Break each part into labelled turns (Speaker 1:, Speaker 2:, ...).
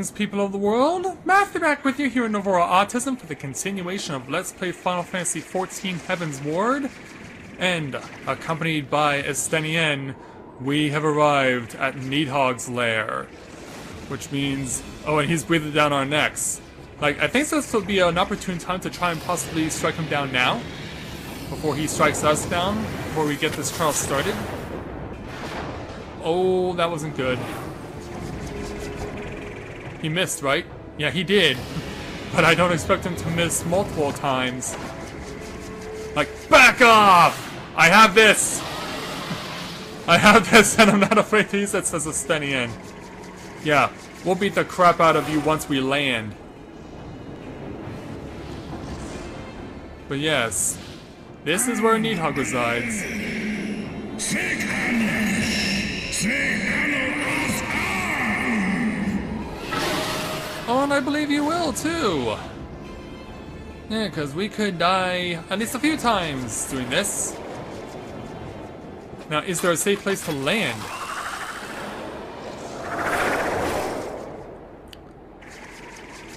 Speaker 1: Greetings, people of the world! Matthew back with you here in Novora Autism for the continuation of Let's Play Final Fantasy XIV Heavensward. And, uh, accompanied by Estinien, we have arrived at Nidhogg's lair. Which means... Oh, and he's breathing down our necks. Like, I think this will be an opportune time to try and possibly strike him down now. Before he strikes us down, before we get this trial started. Oh, that wasn't good. He missed, right? Yeah, he did. But I don't expect him to miss multiple times. Like, back off! I have this! I have this and I'm not afraid to use it, says Estinien. Yeah, we'll beat the crap out of you once we land. But yes, this is where Nidhogg resides. Oh, and I believe you will, too! Yeah, because we could die at least a few times doing this. Now, is there a safe place to land?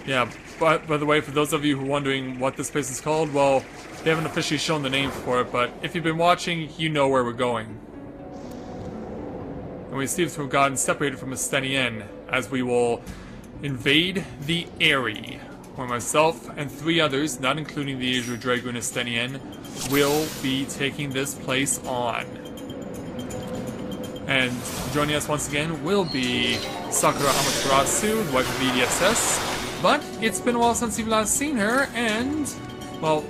Speaker 1: Yeah, but by the way, for those of you who are wondering what this place is called, well, they haven't officially shown the name for it, but if you've been watching, you know where we're going. And we seem to have gotten separated from Estinien, as we will invade the Aery, where myself and three others, not including the Azure Dragoon Estinien, will be taking this place on. And joining us once again will be Sakura Amaterasu, the wife of EDSS. But it's been a while since you've last seen her, and, well,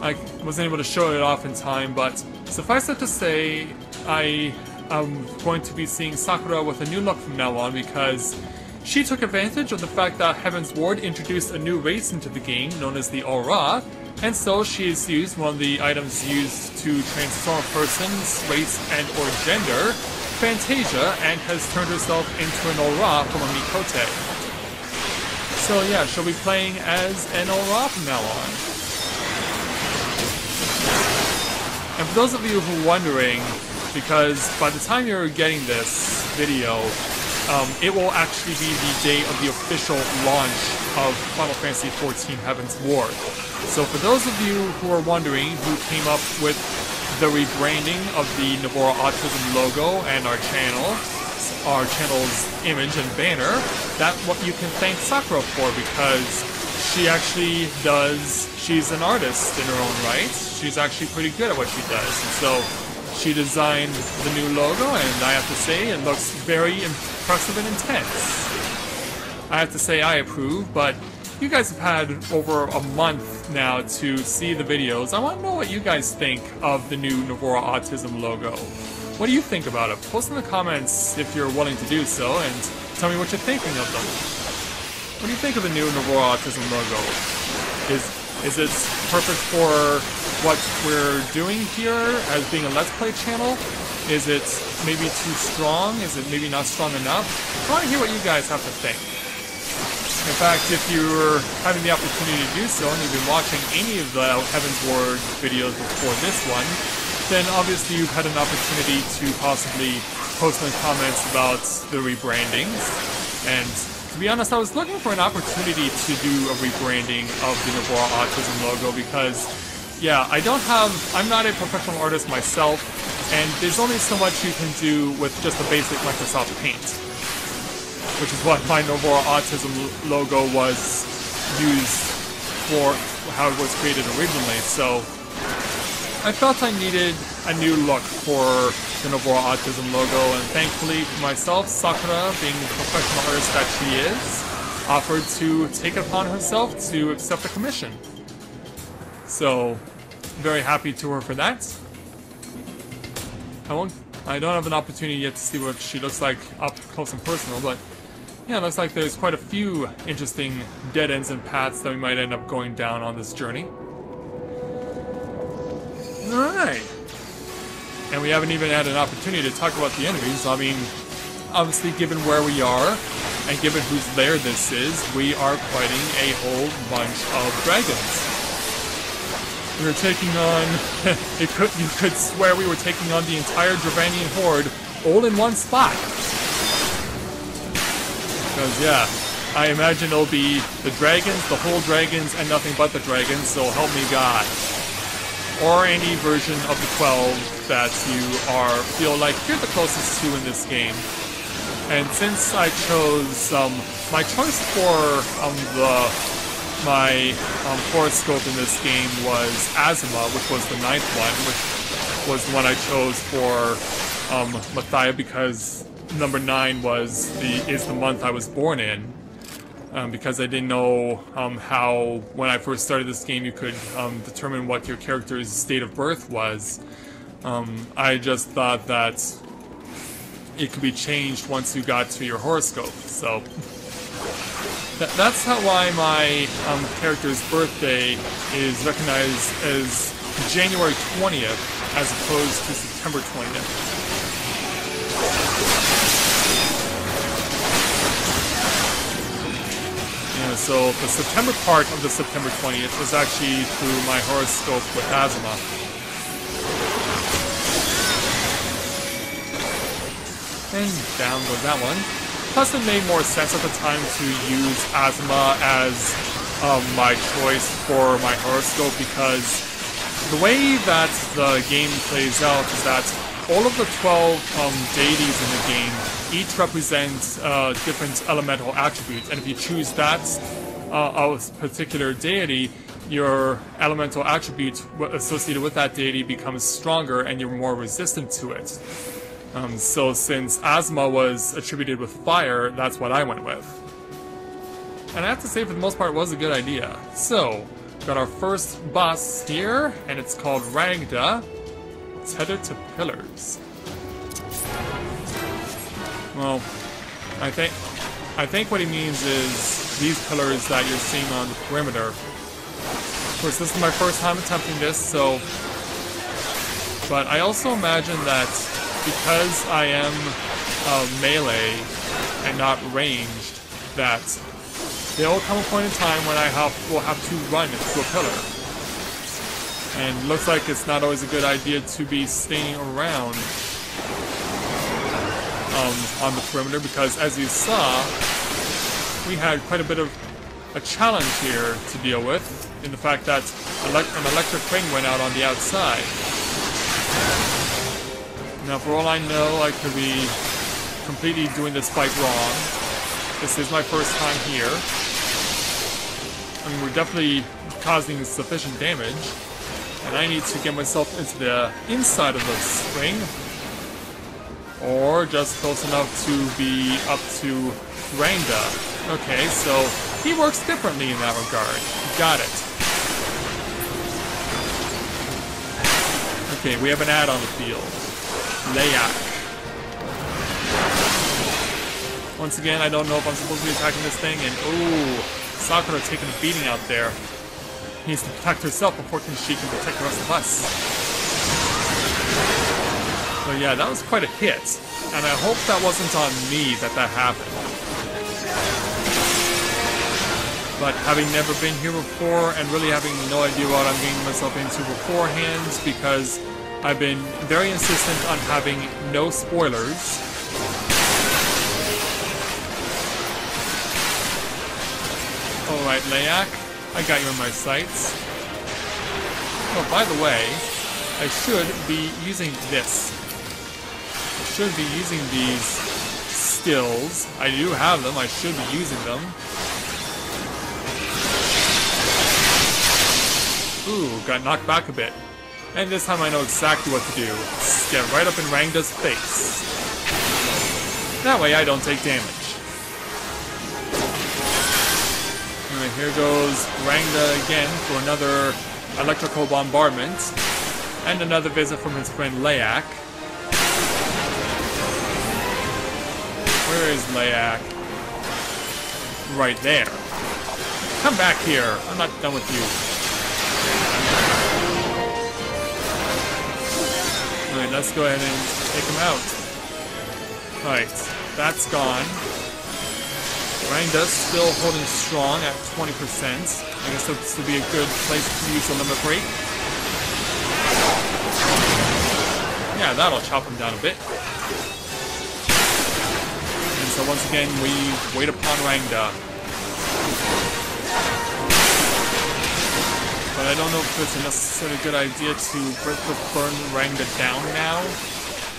Speaker 1: I wasn't able to show it off in time, but suffice it to say, I am going to be seeing Sakura with a new look from now on because she took advantage of the fact that Heavensward introduced a new race into the game known as the Au Ra, and so she has used one of the items used to transform person's race and or gender, Fantasia, and has turned herself into an Au Ra from a Miqo'te. So yeah, she'll be playing as an Au Ra from now on. And for those of you who are wondering, because by the time you're getting this video, um, it will actually be the day of the official launch of Final Fantasy XIV Heavensward. So for those of you who are wondering who came up with the rebranding of the Novora Autism logo and our channel, our channel's image and banner, that's what you can thank Sakura for because she actually does, she's an artist in her own right. She's actually pretty good at what she does. And so she designed the new logo, and I have to say, it looks very impressive and intense. I have to say I approve, but you guys have had over a month now to see the videos. I want to know what you guys think of the new Novora Autism logo. What do you think about it? Post in the comments if you're willing to do so, and tell me what you're thinking of them. What do you think of the new Novora Autism logo? Is is it perfect for what we're doing here as being a Let's Play channel? Is it maybe too strong? Is it maybe not strong enough? I want to hear what you guys have to think. In fact, if you're having the opportunity to do so and you've been watching any of the Heaven's Ward videos before this one, then obviously you've had an opportunity to possibly post the comments about the rebrandings. And to be honest, I was looking for an opportunity to do a rebranding of the Novora Autism logo because, yeah, I don't have, I'm not a professional artist myself, and there's only so much you can do with just a basic Microsoft Paint. Which is what my Novora Autism logo was used for, how it was created originally, so I felt I needed a new look for the Novora Autism logo, and thankfully for myself, Sakura, being the professional artist that she is, offered to take it upon herself to accept the commission. So, very happy to her for that. I won't. I don't have an opportunity yet to see what she looks like up close and personal, but yeah, it looks like there's quite a few interesting dead ends and paths that we might end up going down on this journey. Alright. And we haven't even had an opportunity to talk about the enemies. I mean, obviously, given where we are, and given whose lair this is, we are fighting a whole bunch of dragons. We're taking on... it could, you could swear we were taking on the entire Dravanian horde all in one spot. Because, yeah, I imagine it'll be the dragons, the whole dragons, and nothing but the dragons, so help me God. Or any version of the 12 that you are feel like you're the closest to in this game. And since I chose um, my choice for um, the my um, horoscope in this game was Azeyma, which was the ninth one, which was the one I chose for um, Mathia because number nine was the is the month I was born in. Um, because I didn't know um, how, when I first started this game, you could um, determine what your character's date of birth was. Um, I just thought that it could be changed once you got to your horoscope. So th that's how why my um, character's birthday is recognized as January 20th as opposed to September 20th. so the September part of the September 20th was actually through my horoscope with Azeyma. And down goes that one. Plus it made more sense at the time to use Azeyma as um, my choice for my horoscope because the way that the game plays out is that all of the 12 um, deities in the game each represent uh, different elemental attributes, and if you choose that uh, a particular deity, your elemental attribute associated with that deity becomes stronger and you're more resistant to it. Um, so since Azeyma was attributed with fire, that's what I went with. And I have to say, for the most part, was a good idea. So, got our first boss here, and it's called Rangda, tethered to pillars. Well, I think I think what he means is these pillars that you're seeing on the perimeter. Of course, this is my first time attempting this, so... But I also imagine that because I am uh, melee and not ranged, that there will come a point in time when I have, will have to run into a pillar. And looks like it's not always a good idea to be staying around um, on the perimeter because, as you saw, we had quite a bit of a challenge here to deal with in the fact that an electric ring went out on the outside. Now, for all I know, I could be completely doing this fight wrong. This is my first time here. I mean, we're definitely causing sufficient damage. And I need to get myself into the inside of this ring or just close enough to be up to Rangda. Okay, so he works differently in that regard. Got it. Okay, we have an ad on the field. Leyak. Once again, I don't know if I'm supposed to be attacking this thing, and ooh, Sakura taking a beating out there. Needs to protect herself before she can protect the rest of us. So yeah, that was quite a hit. And I hope that wasn't on me that that happened. But having never been here before and really having no idea what I'm getting myself into beforehand because I've been very insistent on having no spoilers. Alright, Leyak, I got you in my sights. Oh, by the way, I should be using this I should be using these skills. I do have them, I should be using them. Ooh, got knocked back a bit. And this time I know exactly what to do. Get right up in Rangda's face. That way I don't take damage. Alright, here goes Rangda again for another electrical bombardment. And another visit from his friend Leyak. Where is Leyak? Right there. Come back here. I'm not done with you. Let's go ahead and take him out. Alright, that's gone. Rangda's still holding strong at 20%. I guess this would be a good place to use the limit break. Yeah, that'll chop him down a bit. And so once again, we wait upon Rangda. I don't know if it's a necessarily good idea to burn Ranga down now,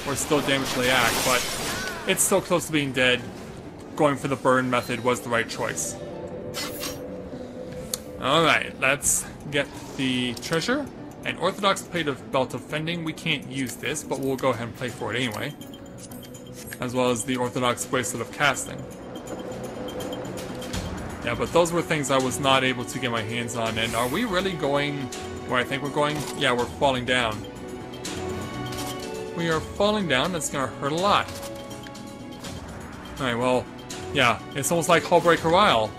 Speaker 1: or still damage Leyak, but it's still close to being dead. Going for the burn method was the right choice. Alright, let's get the treasure. An Orthodox plate of Belt of Fending. We can't use this, but we'll go ahead and play for it anyway. As well as the Orthodox Bracelet of Casting. Yeah, but those were things I was not able to get my hands on. And are we really going where I think we're going? Yeah, we're falling down. We are falling down. That's going to hurt a lot. Alright, well, yeah, it's almost like Hullbreaker Isle.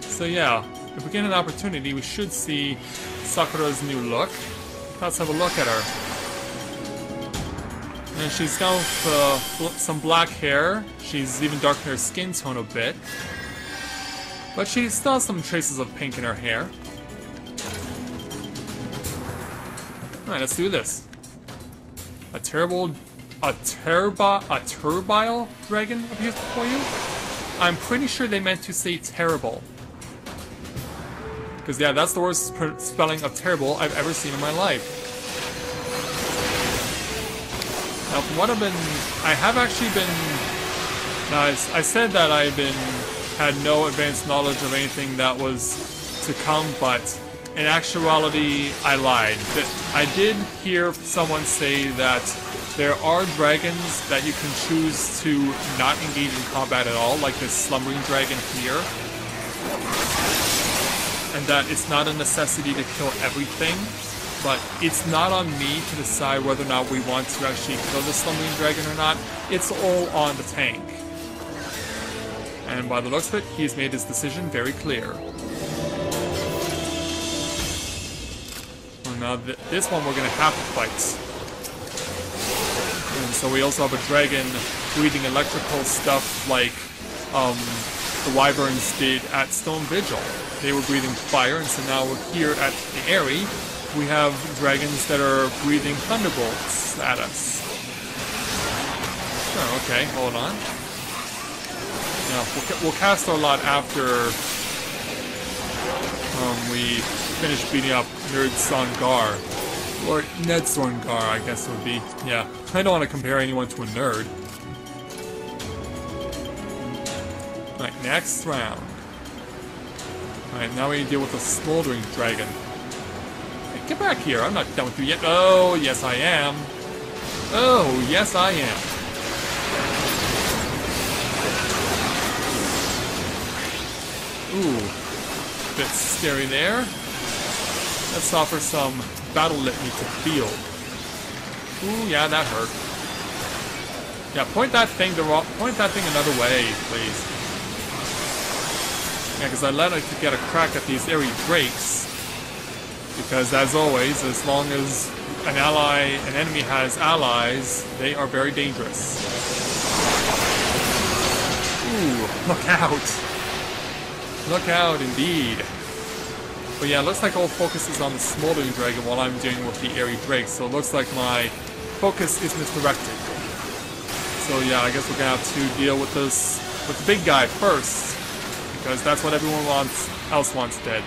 Speaker 1: So yeah, if we get an opportunity, we should see Sakura's new look. Let's have a look at her. And she's got uh, some black hair. She's even darkened her skin tone a bit. But she still has some traces of pink in her hair. Alright, let's do this. A terrible... A turba... A turbile dragon appears before you? I'm pretty sure they meant to say terrible. Because, yeah, that's the worst spelling of terrible I've ever seen in my life. Now, from what I've been... I have actually been... Now, I, I said that I've been had no advanced knowledge of anything that was to come, but in actuality, I lied. I did hear someone say that there are dragons that you can choose to not engage in combat at all, like this slumbering dragon here. And that it's not a necessity to kill everything, but it's not on me to decide whether or not we want to actually kill the slumbering dragon or not. It's all on the tank. And by the looks of it, he's made his decision very clear. Well, now th this one we're going to have to fight. And so we also have a dragon breathing electrical stuff like um, the Wyverns did at Stone Vigil. They were breathing fire, and so now we're here at the Aery. We have dragons that are breathing thunderbolts at us. Oh, okay, hold on. We'll, we'll cast our lot after um, we finish beating up Nerd Songar. Or Ned Songar, I guess it would be. Yeah, I don't want to compare anyone to a nerd. Alright, next round. Alright, now we deal with the Smoldering Dragon. Hey, get back here, I'm not done with you yet. Oh, yes I am. Oh, yes I am. Ooh, bit scary there. Let's offer some battle litany to feel. Ooh, yeah, that hurt. Yeah, point that thing the point that thing another way, please. Yeah, because I let it get a crack at these airy Drakes. Because as always, as long as an ally, an enemy has allies, they are very dangerous. Ooh, look out! Look out, indeed. But yeah, looks like all focus is on the Smoldering Dragon while I'm dealing with the Airy Drake, so it looks like my focus is misdirected. So yeah, I guess we're gonna have to deal with this, with the big guy first, because that's what everyone wants, else wants dead.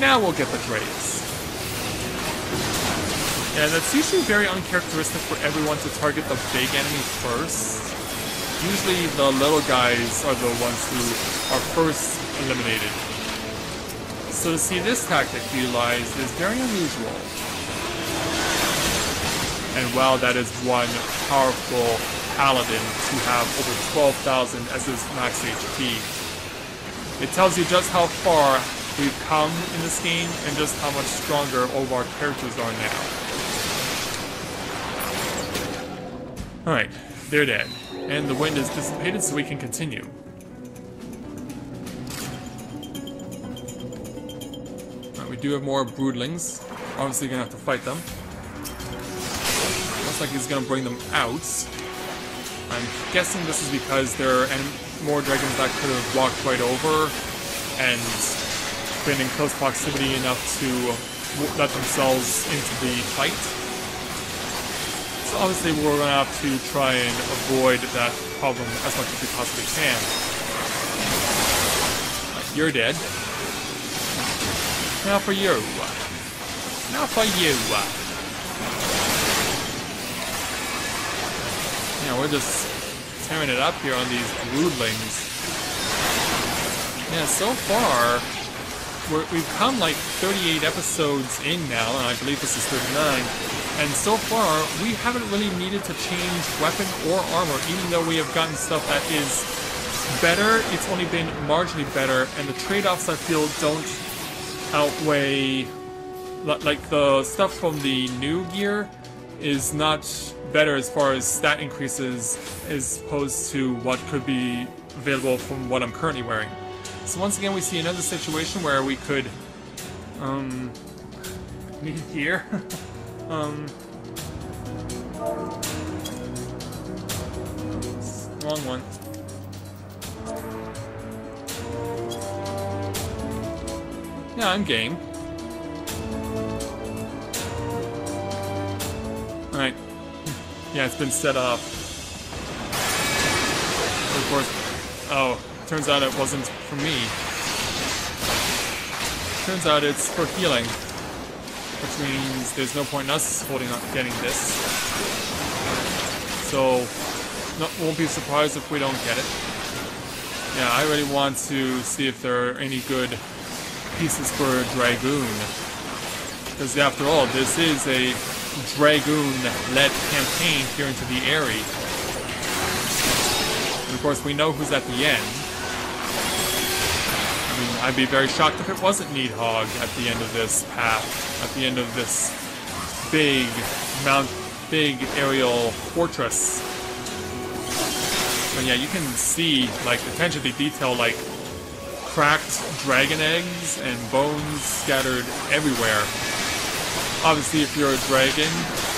Speaker 1: Now we'll get the Drakes. And it's usually very uncharacteristic for everyone to target the big enemy first. Usually the little guys are the ones who are first eliminated. So to see this tactic utilized is very unusual. And while that is one powerful paladin to have over 12,000 as his max HP, it tells you just how far we've come in this game and just how much stronger all of our characters are now. Alright, they're dead. And the wind is dissipated so we can continue. Do have more broodlings. Obviously you're gonna have to fight them. Looks like he's gonna bring them out. I'm guessing this is because there are more dragons that could have walked right over and been in close proximity enough to let themselves into the fight. So obviously we're gonna have to try and avoid that problem as much as we possibly can. You're dead. Now for you. Not for you. Yeah, we're just tearing it up here on these broodlings. Yeah, so far, we have come like 38 episodes in now, and I believe this is 39. And so far, we haven't really needed to change weapon or armor, even though we have gotten stuff that is better. It's only been marginally better, and the trade-offs I feel don't outweigh... Like, the stuff from the new gear is not better as far as stat increases as opposed to what could be available from what I'm currently wearing. So once again, we see another situation where we could, um, need gear. Um, wrong one. Yeah, I'm game. Alright. Yeah, it's been set up. Of course. Oh, turns out it wasn't for me. Turns out it's for healing which means there's no point in us holding up getting this. So, no, won't be surprised if we don't get it. Yeah, I really want to see if there are any good pieces for Dragoon. Because after all, this is a Dragoon-led campaign here into the Aery. And of course, we know who's at the end. I mean, I'd be very shocked if it wasn't Nidhogg at the end of this path, at the end of this big mount, big aerial fortress. But yeah, you can see like attention to detail, like cracked dragon eggs and bones scattered everywhere. Obviously, if you're a dragon,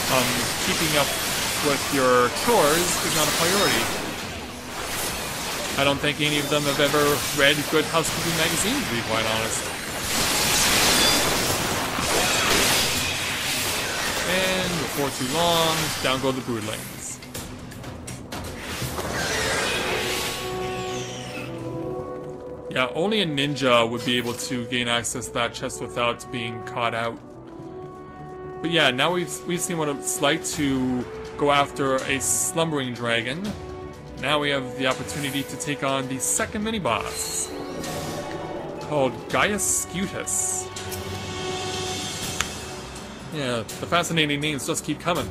Speaker 1: um, keeping up with your chores is not a priority. I don't think any of them have ever read Good Housekeeping magazine, to be quite honest. And before too long, down go the broodlings. Yeah, only a ninja would be able to gain access to that chest without being caught out. But yeah, now we've we've seen what it's like to go after a slumbering dragon, now we have the opportunity to take on the second mini-boss, called Gyascutus. Yeah, the fascinating names just keep coming.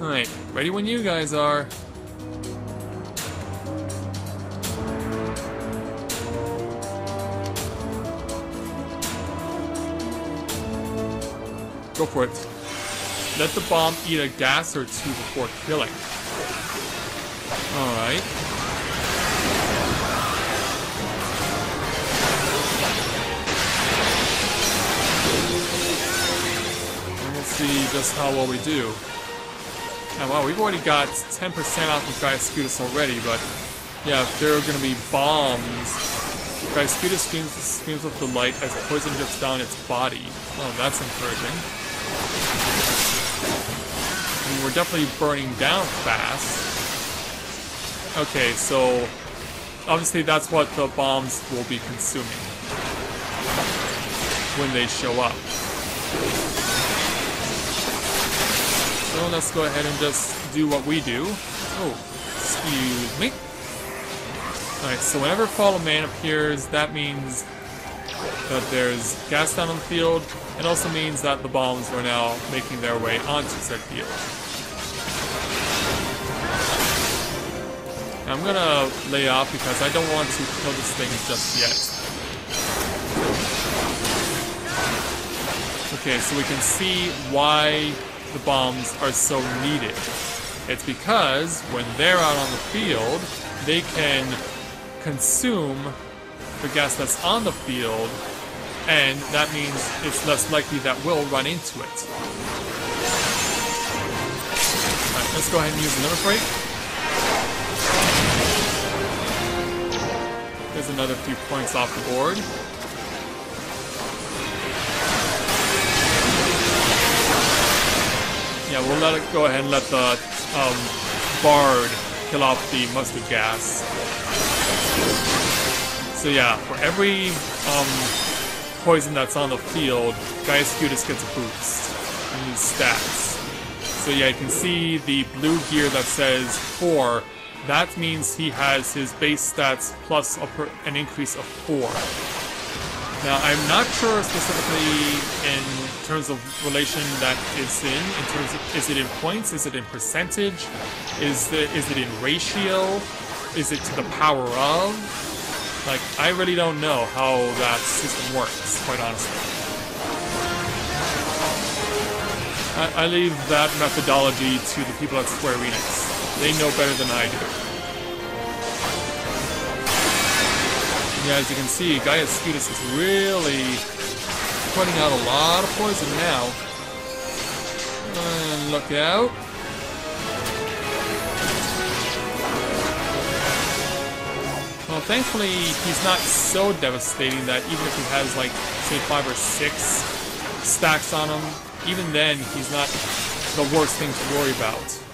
Speaker 1: Alright, ready when you guys are. Go for it. Let the bomb eat a gas or two before killing. Alright. We'll see just how well we do. And wow, we've already got 10% off of Gyascutus already, but yeah, if there are going to be bombs, Gyascutus screams, screams with delight as poison drips down its body. Oh, that's encouraging we're definitely burning down fast. Okay, so obviously that's what the bombs will be consuming when they show up. So let's go ahead and just do what we do. Oh, excuse me. Alright, so whenever Fall of Man appears, that means that there's gas down on the field. It also means that the bombs are now making their way onto said field. I'm gonna lay off because I don't want to kill this thing just yet. Okay, so we can see why the bombs are so needed. It's because when they're out on the field, they can consume the gas that's on the field, and that means it's less likely that we'll run into it. Alright, let's go ahead and use the limit break. There's another few points off the board. Yeah, we'll let it go ahead and let the um, Bard kill off the mustard gas. So yeah, for every um, poison that's on the field, Gyascutus gets a boost in his stats. So yeah, you can see the blue gear that says 4. That means he has his base stats plus an increase of 4. Now, I'm not sure specifically in terms of relation that is in, in terms of, is it in points, is it in percentage, is, the, is it in ratio, is it to the power of? Like, I really don't know how that system works, quite honestly. I, I leave that methodology to the people at Square Enix. They know better than I do. Yeah, as you can see, Gyascutus is really putting out a lot of poison now. And look out. Well, thankfully, he's not so devastating that even if he has, like, say, five or six stacks on him, even then, he's not the worst thing to worry about.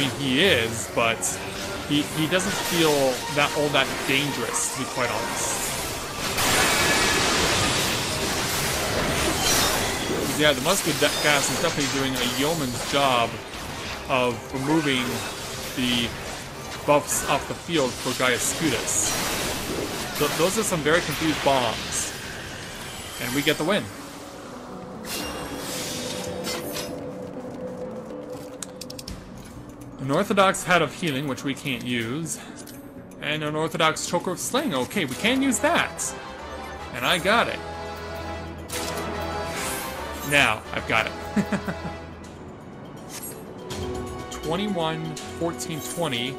Speaker 1: I mean, he is, but he, he doesn't feel that all that dangerous, to be quite honest. Yeah, the musket gas is definitely doing a yeoman's job of removing the buffs off the field for Gyascutus. Th those are some very confused bombs. And we get the win. An Orthodox Hat of Healing, which we can't use. And an Orthodox Choker of Slaying. Okay, we can use that. And I got it. Now, I've got it. 21, 14, 20.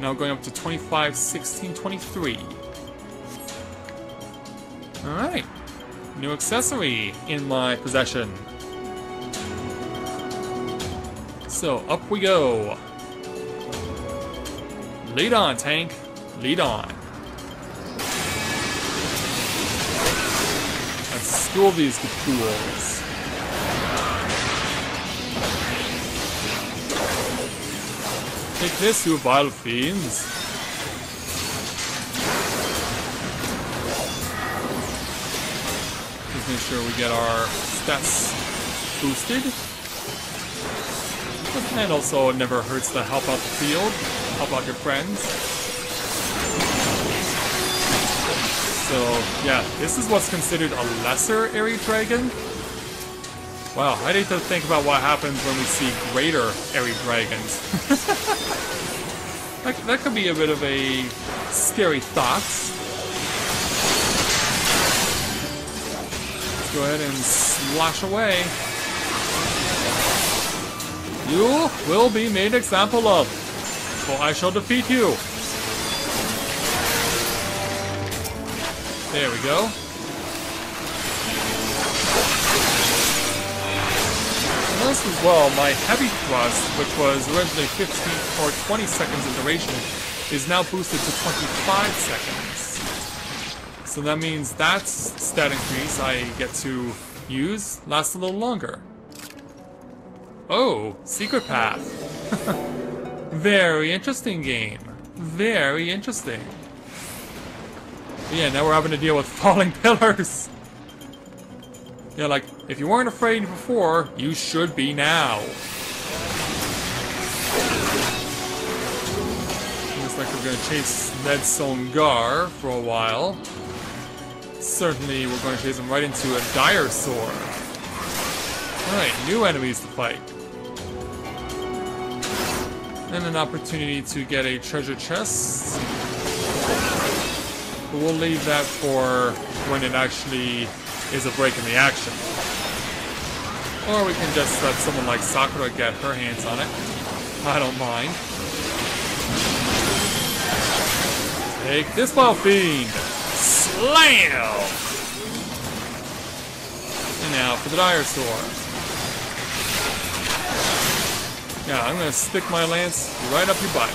Speaker 1: Now going up to 25, 16, 23. Alright. New accessory in my possession. So, up we go. Lead on, tank. Lead on. Let's school these ghouls. Take this, you vile fiends. Just make sure we get our stats boosted. And also, it never hurts to help out the field, help out your friends. So, yeah, this is what's considered a lesser Airy Dragon. Wow, I need to think about what happens when we see greater airy dragons. that, that could be a bit of a scary thought. Let's go ahead and slash away. You will be made example of, for I shall defeat you. There we go. notice as well, my heavy thrust, which was originally 15 or 20 seconds in duration, is now boosted to 25 seconds. So that means that stat increase I get to use lasts a little longer. Oh, secret path. Very interesting game. Very interesting. Yeah, now we're having to deal with falling pillars. Yeah, like, if you weren't afraid before, you should be now. Looks like we're gonna chase Ned Songar for a while. Certainly, we're to chase him right into a Dire Sword. Alright, new enemies to fight. An opportunity to get a treasure chest. But we'll leave that for when it actually is a break in the action. Or we can just let someone like Sakura get her hands on it. I don't mind. Take this ball fiend! Slam! And now for the Dire Sword. Yeah, I'm gonna stick my lance right up your butt.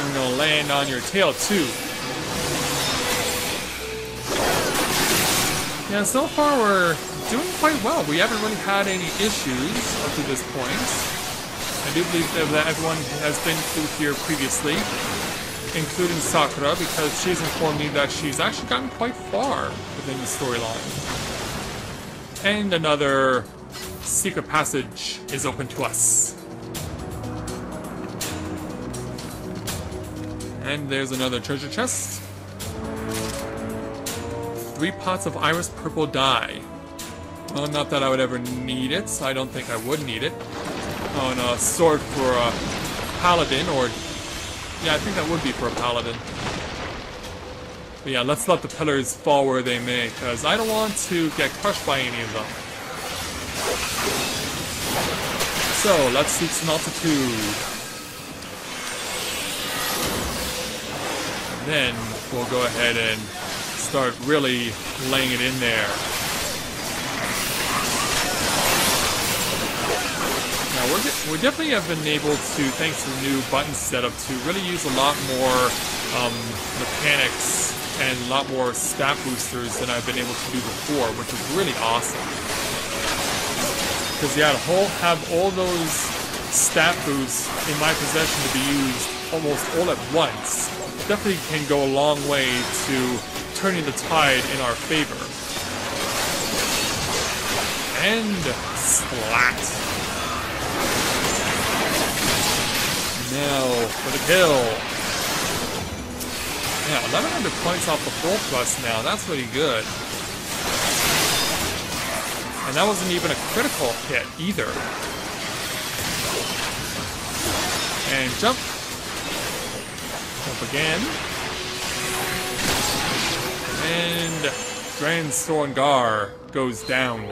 Speaker 1: I'm gonna land on your tail too. Yeah, so far we're doing quite well. We haven't really had any issues up to this point. I do believe that everyone has been through here previously including Sakura, because she's informed me that she's actually gotten quite far within the storyline. And another secret passage is open to us. And there's another treasure chest. Three pots of iris purple dye. Well, not that I would ever need it. so I don't think I would need it. Oh, and a sword for a paladin, or... Yeah, I think that would be for a paladin. But yeah, let's let the pillars fall where they may, because I don't want to get crushed by any of them. So, let's seek some altitude. Then, we'll go ahead and start really laying it in there. Now we're, we definitely have been able to, thanks to the new button setup, to really use a lot more um, mechanics and a lot more stat boosters than I've been able to do before, which is really awesome. Because yeah, to whole, have all those stat boosts in my possession to be used almost all at once definitely can go a long way to turning the tide in our favor. And splat. Now, for the kill. Yeah, 1100 points off the full thrust now. That's really good. And that wasn't even a critical hit either. And jump. Jump again. And Grand Sorengar goes down.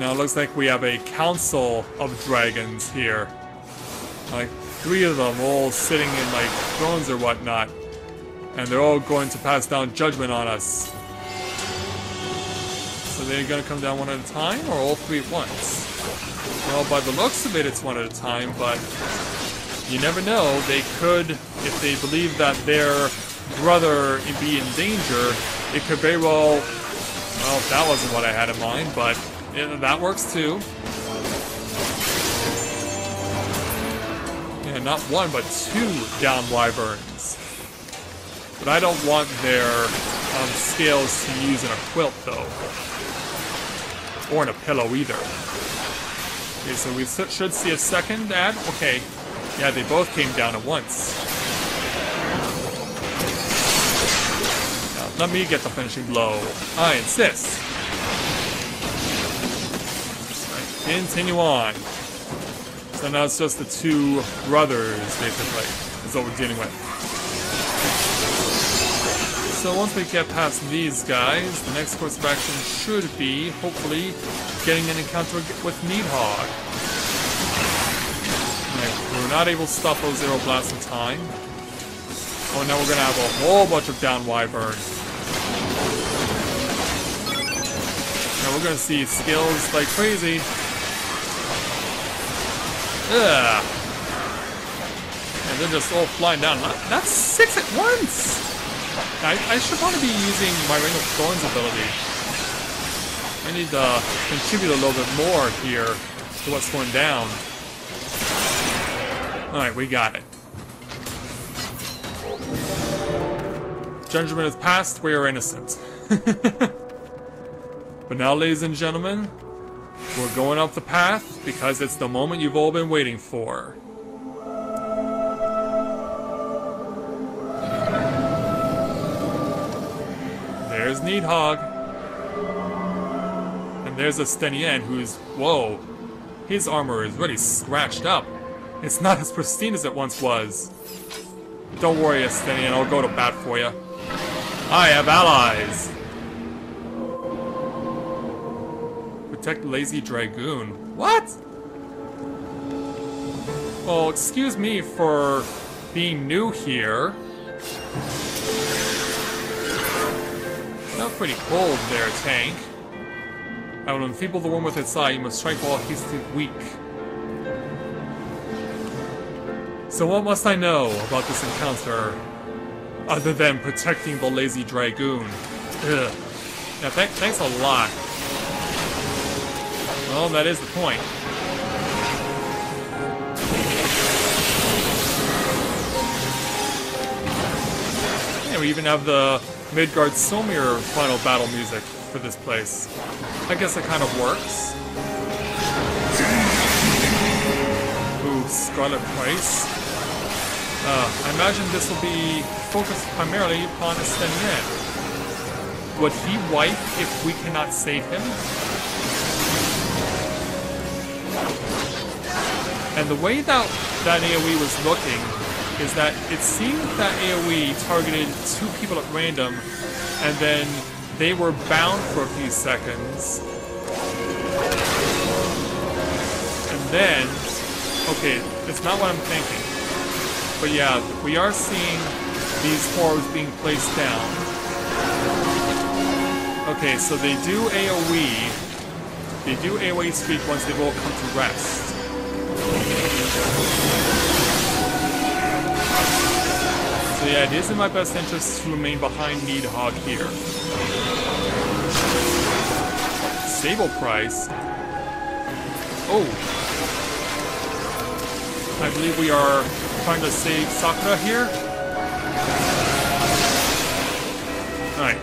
Speaker 1: Now it looks like we have a council of dragons here. Like, three of them all sitting in, like, thrones or whatnot. And they're all going to pass down judgment on us. So they're gonna come down one at a time, or all three at once? Well, by the looks of it, it's one at a time, but you never know. They could, if they believe that their brother be in danger, it could very well... Well, that wasn't what I had in mind, but yeah, that works too. Yeah, not one, but two down wyverns. But I don't want their um, scales to use in a quilt, though. Or in a pillow, either. Okay, so we should see a second ad. Okay, yeah, they both came down at once. Now, let me get the finishing blow. I insist. Continue on. So now it's just the two brothers, basically, is what we're dealing with. So once we get past these guys, the next course of action should be, hopefully, getting an encounter with Nidhogg. Right, we're not able to stop those Zero Blasts in time. Oh, now we're gonna have a whole bunch of down Wyverns. Now we're gonna see skills like crazy. Ugh. And they're just all flying down. That's six at once! I, I should probably be using my Ring of Thorns ability. I need to contribute a little bit more here to what's going down. Alright, we got it. Judgment is passed, we are innocent. but now, ladies and gentlemen, we're going up the path because it's the moment you've all been waiting for. There's Nidhogg. And there's Estinien who's, whoa, his armor is really scratched up. It's not as pristine as it once was. Don't worry, Estinien, I'll go to bat for you. I have allies! Protect Lazy Dragoon. What? Well, excuse me for being new here pretty cold there, Tank. I will enfeeble the one with its eye. You must strike while he's weak. So what must I know about this encounter, other than protecting the lazy dragoon? Ugh. Now, th thanks a lot. Well, that is the point. And we even have the Midgardsormr final battle music for this place. I guess it kind of works. Ooh, Scarlet Price. Uh, I imagine this will be focused primarily upon Estinien. Would he wipe if we cannot save him? And the way that that AoE was looking is that it seemed that AoE targeted two people at random, and then they were bound for a few seconds. And then, okay, it's not what I'm thinking. But yeah, we are seeing these fours being placed down. Okay, so they do AoE. They do AoE speak once they've all come to rest. So yeah, it is in my best interest to remain behind Nidhogg here. Sable Price. Oh. I believe we are trying to save Sakura here. Alright.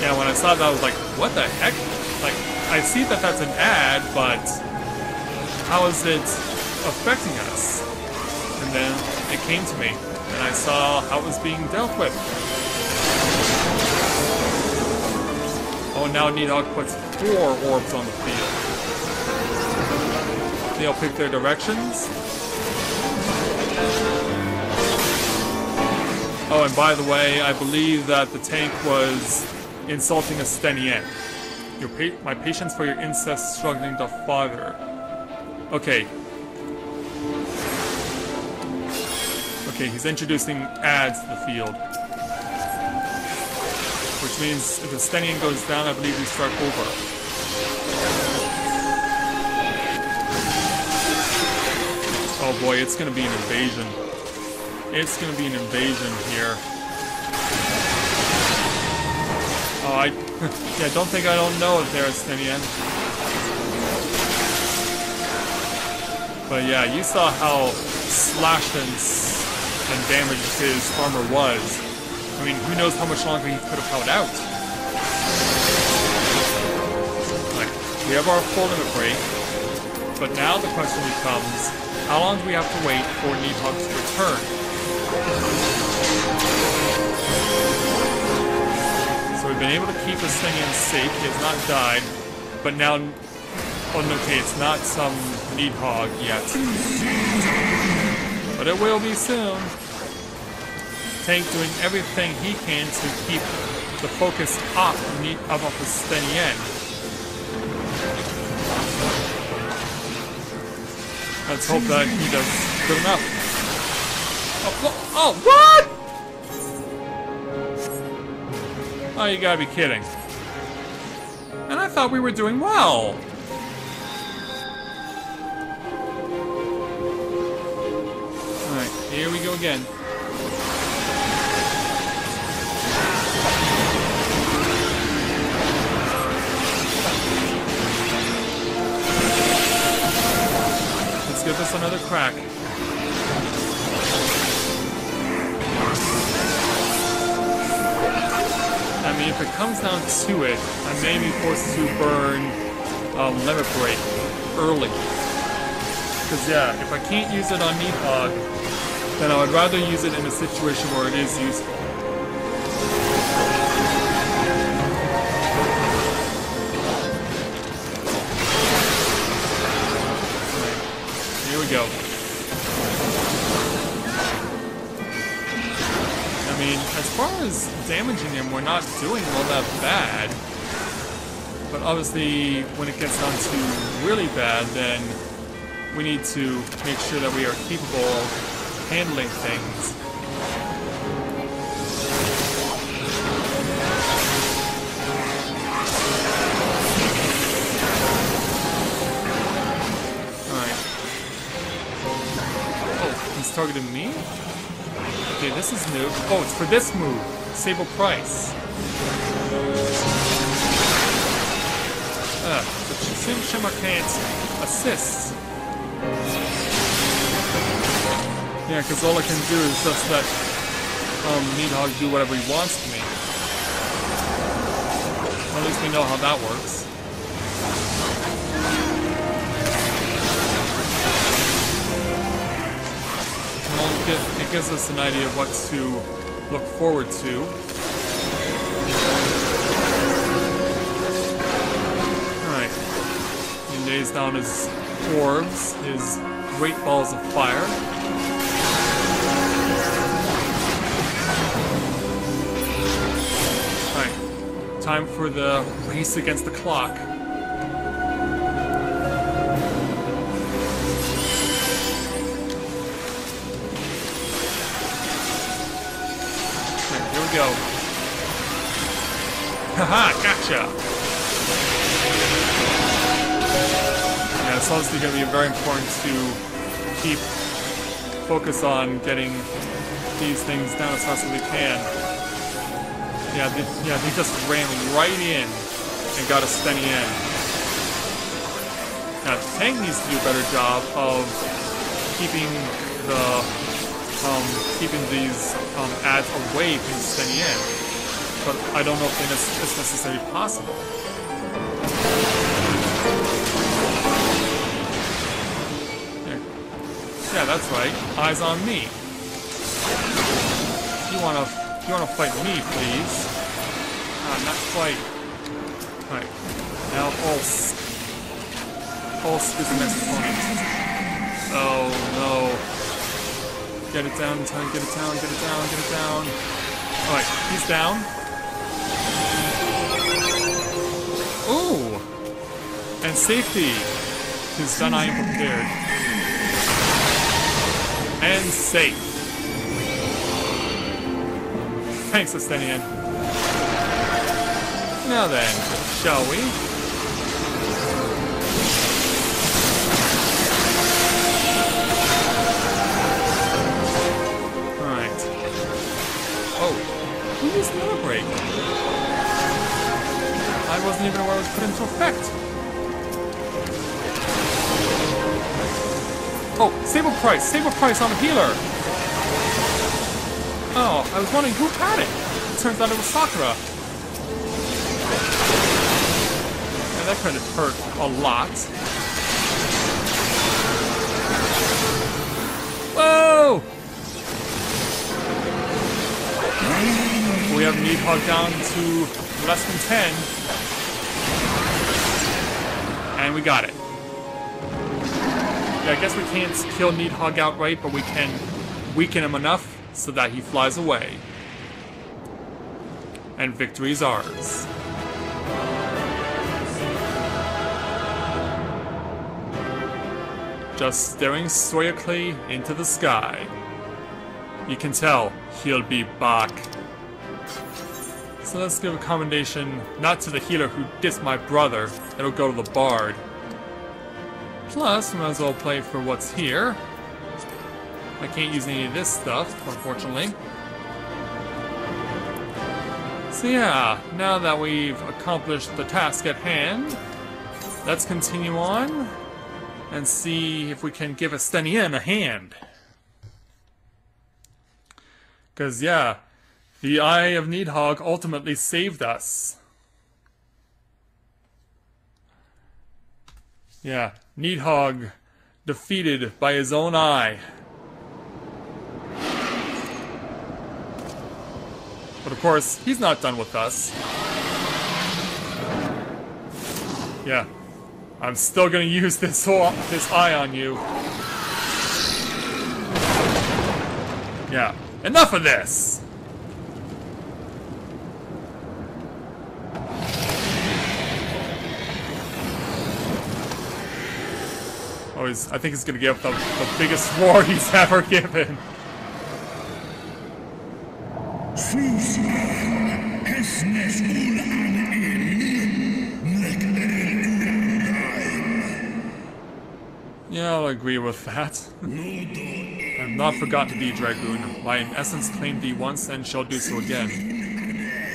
Speaker 1: Yeah, when I saw that, I was like, what the heck? Like, I see that that's an ad, but how is it affecting us? And then it came to me, and I saw how it was being dealt with. Oh, now Nidhogg puts four orbs on the field. They'll pick their directions. Oh, and by the way, I believe that the tank was insulting Estinien. Pa my patience for your incest struggling to father. Okay. Okay, he's introducing ads to the field. Which means if the Estinien goes down, I believe we start over. Oh boy, it's gonna be an invasion. It's gonna be an invasion here. Oh, I... yeah, don't think I don't know if they're Estinien. But yeah, you saw how slashed and, and damaged his armor was. I mean, who knows how much longer he could have held out. We have our full limit break. But now the question becomes, how long do we have to wait for Nidhogg's return? So we've been able to keep this thing in safe. He has not died. But now... Oh, okay, it's not some Nidhogg yet. But it will be soon. Tank doing everything he can to keep the focus off, of the Estinien. Let's hope that he does good enough. Oh, oh, oh, what? Oh, you gotta be kidding. And I thought we were doing well. Alright, here we go again. Give this another crack. I mean, if it comes down to it, I may be forced to burn um, Limit Break early. Because, yeah, if I can't use it on Nidhogg, then I would rather use it in a situation where it is useful. Go. I mean, as far as damaging him, we're not doing all that bad. But obviously, when it gets down to really bad, then we need to make sure that we are capable of handling things. Targeting me? Okay, this is new. Oh, it's for this move. Sable Price. Uh, but Sim Shima can't assist. Yeah, because all I can do is just let um, Nidhogg do whatever he wants to me. At least we know how that works. It gives us an idea of what to look forward to. Alright. He lays down his orbs, his great balls of fire. Alright. Time for the race against the clock. Going to be very important to keep focus on getting these things down as fast as we can. Yeah, they, yeah, they just ran right in and got Estinien. Now, Tank needs to do a better job of keeping the um, keeping these um, ads away from Estinien, but I don't know if it's necessarily possible. Yeah, that's right. Eyes on me. You wanna you wanna fight me, please? Ah, not quite. Alright. Now pulse. Pulse is the next opponent. Oh no. Get it down, time, get it down, get it down, get it down. Alright, he's down. Ooh! And safety! Because then I am prepared and safe. Thanks, Estinien. Now then, shall we? Alright. Oh, who used another break? I wasn't even aware it was put into effect. Sable Price! Sable Price on the healer! Oh, I was wondering who had it! It turns out it was Sakura. And that kind of hurt a lot. Whoa! We have Nidhogg down to less than 10. And we got it. I guess we can't kill Nidhogg outright, but we can weaken him enough so that he flies away. And victory is ours. Just staring stoically into the sky. You can tell he'll be back. So let's give a commendation not to the healer who dissed my brother, it'll go to the bard. Plus, might as well play for what's here. I can't use any of this stuff, unfortunately. So yeah, now that we've accomplished the task at hand, let's continue on and see if we can give Estinien a hand. Because, yeah, the Eye of Nidhogg ultimately saved us. Yeah, Nidhogg defeated by his own eye. But of course, he's not done with us. Yeah. I'm still gonna use this whole, this eye on you. Yeah. Enough of this! Oh, he's, I think he's gonna give the, the biggest roar he's ever given. Yeah, I'll agree with that. I've not forgotten thee, Dragoon. My essence claimed thee once and shall do so again.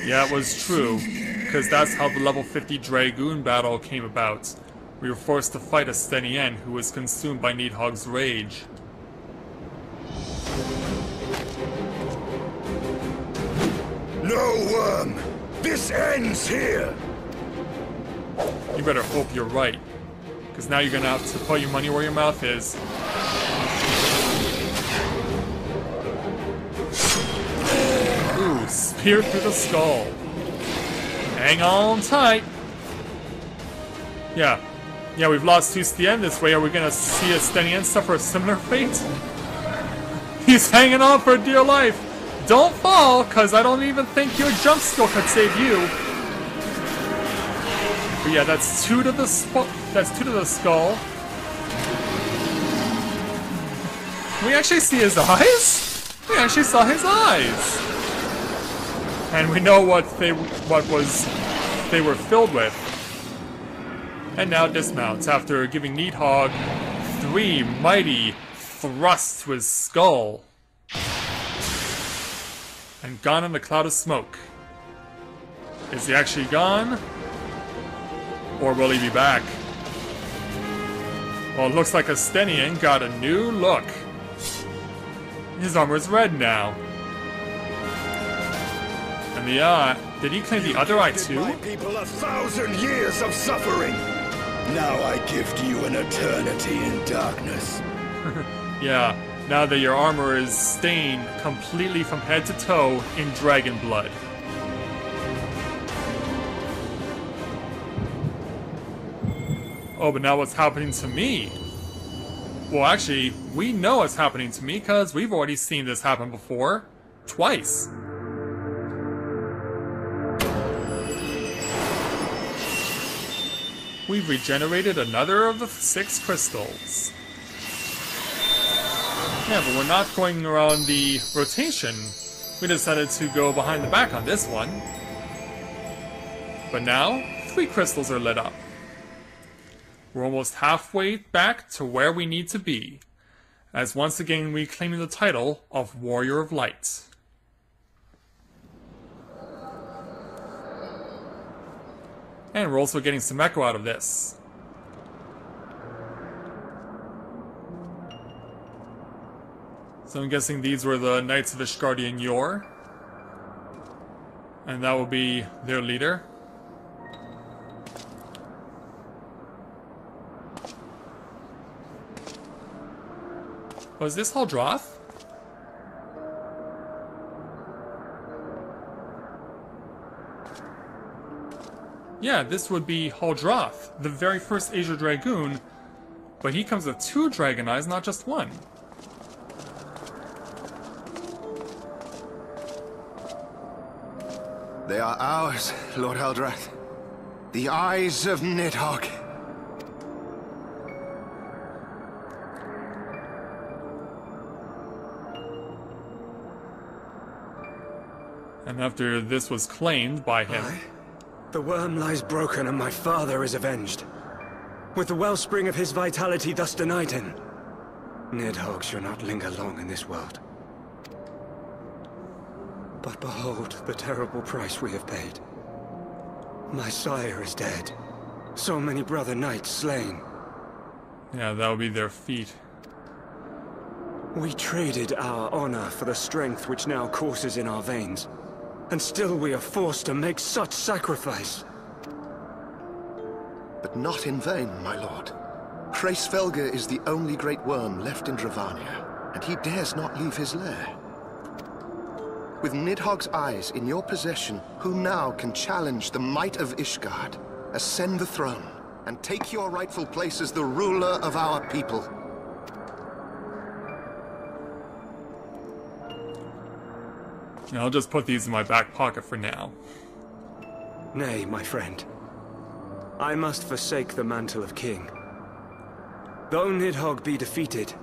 Speaker 1: Yeah, it was true, because that's how the level 50 Dragoon battle came about. We were forced to fight Estinien who was consumed by Nidhogg's rage.
Speaker 2: No, Worm! This ends here!
Speaker 1: You better hope you're right. Because now you're gonna have to put your money where your mouth is. Ooh, spear through the skull. Hang on tight. Yeah. Yeah, we've lost Tustien this way. Are we gonna see a Estinien suffer a similar fate? He's hanging on for dear life. Don't fall, cause I don't even think your jump skill could save you. But yeah, that's two to the that's two to the skull. We actually see his eyes. We actually saw his eyes, and we know what they what was they were filled with. And now dismounts after giving Nidhogg three mighty thrusts to his skull. And gone in the cloud of smoke. Is he actually gone? Or will he be back? Well, it looks like Estinien got a new look. His armor is red now. And the eye... Did he claim the other eye too?
Speaker 2: My people a thousand years of suffering! Now I gift you an eternity in darkness.
Speaker 1: Yeah, now that your armor is stained completely from head to toe in dragon blood. Oh, but now what's happening to me? Well, actually, we know what's happening to me because we've already seen this happen before. Twice. We've regenerated another of the six crystals. Yeah, but we're not going around the rotation. We decided to go behind the back on this one. But now, three crystals are lit up. We're almost halfway back to where we need to be, as once again reclaiming the title of Warrior of Light. And we're also getting some echo out of this. So I'm guessing these were the Knights of Ishgardian Yor. And that will be their leader. Was this Haldrath? Yeah, this would be Haldrath, the very first Azure Dragoon, but he comes with two dragon eyes, not just one.
Speaker 3: They are ours, Lord Haldrath. The eyes of Nidhogg.
Speaker 1: And after this was claimed by him,
Speaker 4: The worm lies broken and my father is avenged. With the wellspring of his vitality thus denied him, Nidhogg shall not linger long in this world. But behold the terrible price we have paid. My sire is dead. So many brother knights slain.
Speaker 1: yeah, that would be their feet.
Speaker 4: We traded our honor for the strength which now courses in our veins. And still we are forced to make such sacrifice.
Speaker 3: But not in vain, my lord. Hraesvelgr is the only great worm left in Dravania, and he dares not leave his lair. With Nidhogg's eyes in your possession, who now can challenge the might of Ishgard, ascend the throne, and take your rightful place as the ruler of our people?
Speaker 1: I'll just put these in my back pocket for now.
Speaker 4: Nay, my friend. I must forsake the mantle of king. Though Nidhogg be defeated,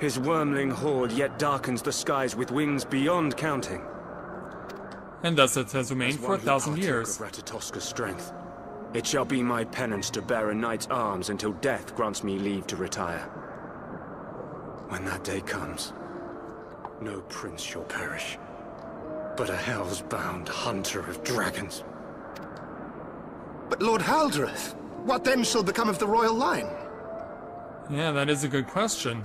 Speaker 4: his wormling horde yet darkens the skies with wings beyond counting.
Speaker 1: And thus it has remained for a thousand years.
Speaker 4: Of Ratatoskr's strength. It shall be my penance to bear a knight's arms until death grants me leave to retire. When that day comes, no prince shall perish, but a hell's bound hunter of dragons.
Speaker 3: But Lord Haldrath, what then shall become of the royal line?
Speaker 1: Yeah, that is a good question.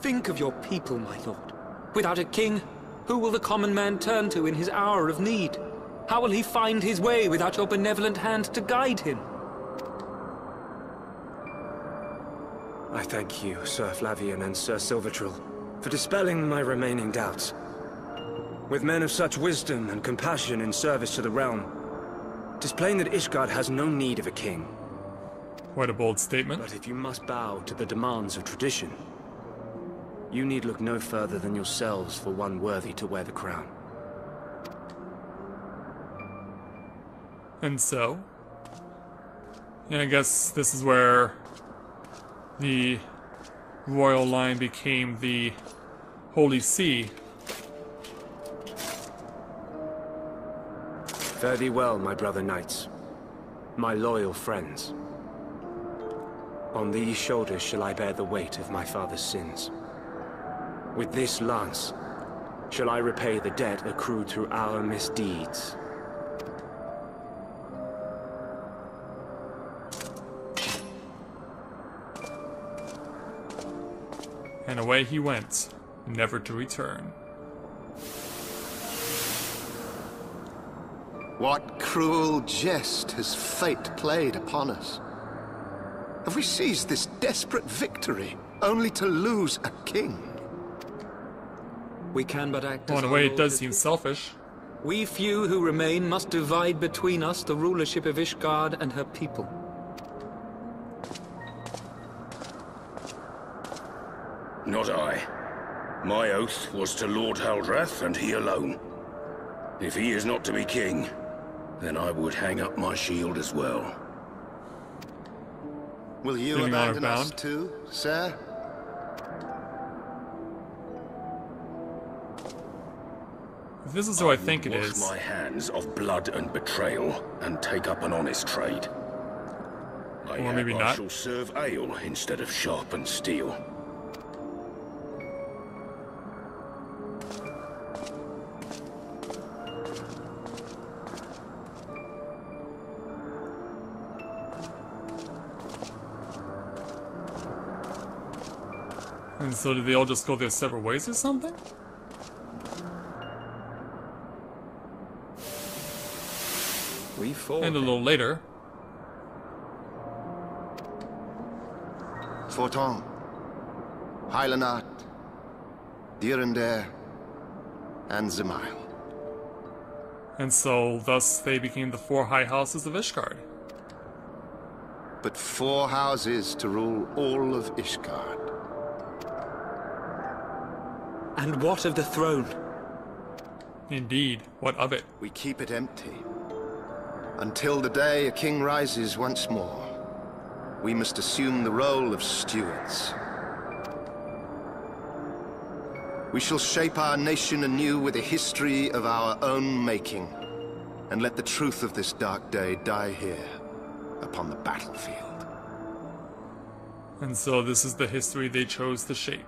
Speaker 5: Think of your people, my lord. Without a king,
Speaker 4: Who will the common man turn to in his hour of need? How will he find his way without your benevolent hand to guide him? I thank you, Sir Flavian and Sir Silvertrill, for dispelling my remaining doubts. With men of such wisdom and compassion in service to the realm, tis plain that Ishgard has no need of a king.
Speaker 1: Quite a bold statement.
Speaker 4: But if you must bow to the demands of tradition, you need look no further than yourselves for one worthy to wear the crown.
Speaker 1: And so? Yeah, I guess this is where the royal line became the Holy See.
Speaker 4: Fare thee well, my brother knights, my loyal friends. On these shoulders shall I bear the weight of my father's sins. With this lance shall I repay the debt accrued through our misdeeds.
Speaker 1: And away he went, never to return.
Speaker 3: What cruel jest has fate played upon us? Have we seized this desperate victory only to lose a king?
Speaker 4: We can but act
Speaker 1: Well,
Speaker 4: as
Speaker 1: in a
Speaker 4: our
Speaker 1: way, it does seem selfish.
Speaker 4: We few who remain must divide between us the rulership of Ishgard and her people.
Speaker 2: Not I. My oath was to Lord Haldrath and he alone. If he is not to be king, then I would hang up my shield as well.
Speaker 3: Will you
Speaker 1: Feeling honor
Speaker 3: abandon us too, sir?
Speaker 1: If this is who I
Speaker 2: would
Speaker 1: think it is.
Speaker 2: wash my hands of blood and betrayal and take up an honest trade. Mayhap
Speaker 1: maybe
Speaker 2: I
Speaker 1: not.
Speaker 2: shall serve ale instead of sharpened steel.
Speaker 1: And so did they all just go their separate ways or something?
Speaker 4: We fought.
Speaker 1: And a little later,
Speaker 3: Fortemps, Haillenarte, Durendaire, and Dzemael.
Speaker 1: and so thus they became the four high houses of Ishgard.
Speaker 3: But four houses to rule all of Ishgard.
Speaker 4: And what of the throne?
Speaker 1: Indeed, what of it?
Speaker 3: We keep it empty. Until the day a king rises once more, we must assume the role of stewards. We shall shape our nation anew with a history of our own making, and let the truth of this dark day die here, upon the battlefield.
Speaker 1: And so this is the history they chose to shape.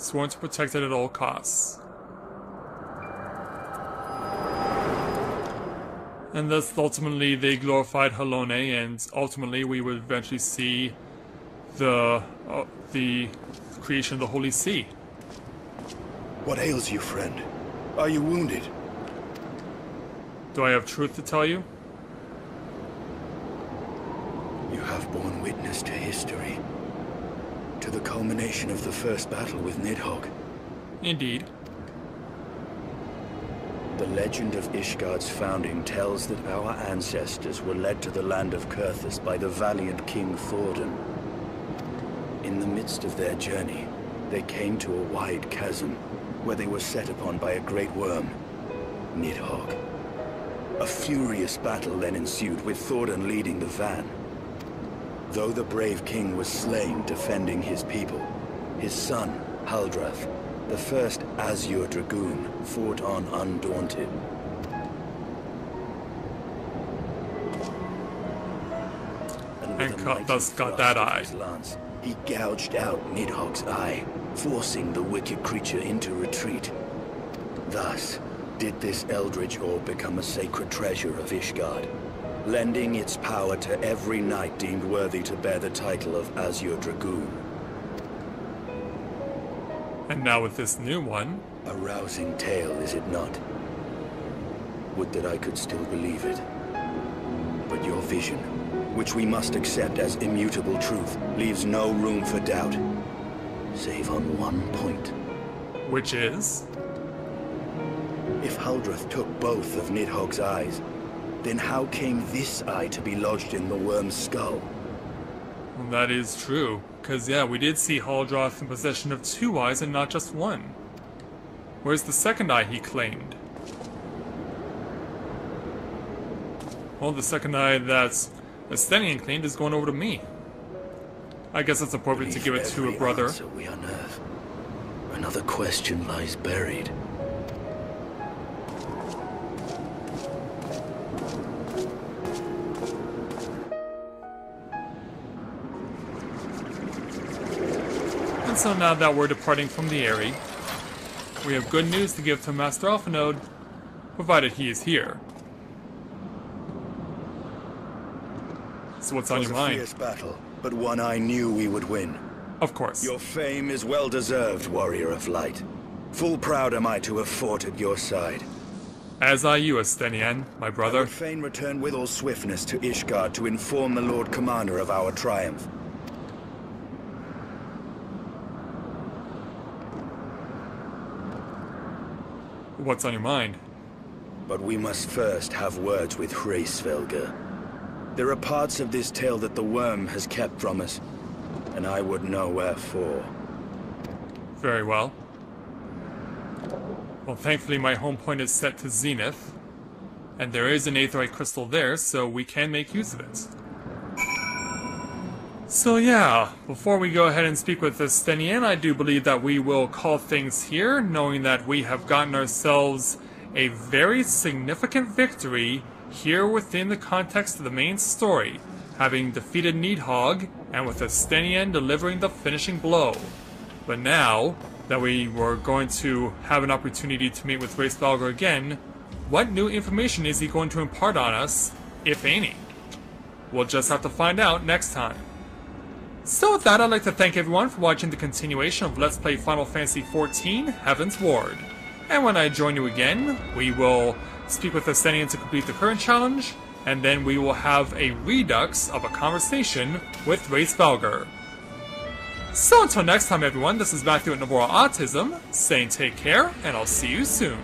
Speaker 1: Sworn to protect it at all costs. And thus, ultimately, they glorified Halone, and ultimately, we would eventually see the uh, the creation of the Holy See.
Speaker 2: What ails you, friend? Are you wounded?
Speaker 1: Do I have truth to tell you?
Speaker 2: You have borne witness to history. To the culmination of the first battle with Nidhogg.
Speaker 1: Indeed.
Speaker 5: The legend of Ishgard's founding tells that our ancestors were led to the land of Coerthas by the valiant King Thordan. In the midst of their journey, they came to a wide chasm, where they were set upon by a great worm, Nidhogg. A furious battle then ensued, with Thordan leading the van. Though the brave king was slain defending his people, his son, Haldrath, the first Azure Dragoon, fought on undaunted.
Speaker 1: And
Speaker 5: a
Speaker 1: cut- thus got that eye.
Speaker 5: lance, he gouged out Nidhogg's eye, forcing the wicked creature into retreat. Thus, did this eldritch orb become a sacred treasure of Ishgard, lending its power to every knight deemed worthy to bear the title of Azure Dragoon.
Speaker 1: And now with this new one,
Speaker 5: A rousing tale, is it not? Would that I could still believe it. But your vision, which we must accept as immutable truth, leaves no room for doubt. Save on one point.
Speaker 1: which is
Speaker 5: If Haldrath took both of Nidhogg's eyes, then how came this eye to be lodged in the worm's skull?
Speaker 1: well, that is true. Because, yeah, we did see Haldrath in possession of two eyes and not just one. Where's the second eye he claimed? Well, the second eye that Estinien claimed is going over to me. I guess it's appropriate to give it to a brother.
Speaker 5: we. Another question lies buried.
Speaker 1: And so now that we're departing from the Aery, we have good news to give to Master Alphinaud, provided he is here. So what's on your
Speaker 5: a
Speaker 1: mind?
Speaker 5: fierce battle, but one I knew we would win.
Speaker 1: Of course.
Speaker 5: Your fame is well deserved, warrior of light. Full proud am I to have fought at your side.
Speaker 1: As are you, Estinien, my
Speaker 5: I
Speaker 1: brother.
Speaker 5: would fain return with all swiftness to Ishgard to inform the Lord Commander of our triumph.
Speaker 1: What's on your mind?
Speaker 5: But we must first have words with Hraesvelgr. There are parts of this tale that the worm has kept from us, and I would know wherefore.
Speaker 1: Very well. Well, thankfully my home point is set to Zenith, and there is an Aetheryte crystal there, so we can make use of it. So yeah, before we go ahead and speak with Estinien, I do believe that we will call things here, knowing that we have gotten ourselves a very significant victory here within the context of the main story, having defeated Nidhogg, and with Estinien delivering the finishing blow. But now that we were going to have an opportunity to meet with Hraesvelgr again, what new information is he going to impart on us, if any? We'll just have to find out next time. So with that, I'd like to thank everyone for watching the continuation of Let's Play Final Fantasy XIV Heavensward. And when I join you again, we will speak with Estinien to complete the current challenge, and then we will have a redux of a conversation with Hraesvelgr. So until next time everyone, this is Matthew at Navora Autism, saying take care, and I'll see you soon.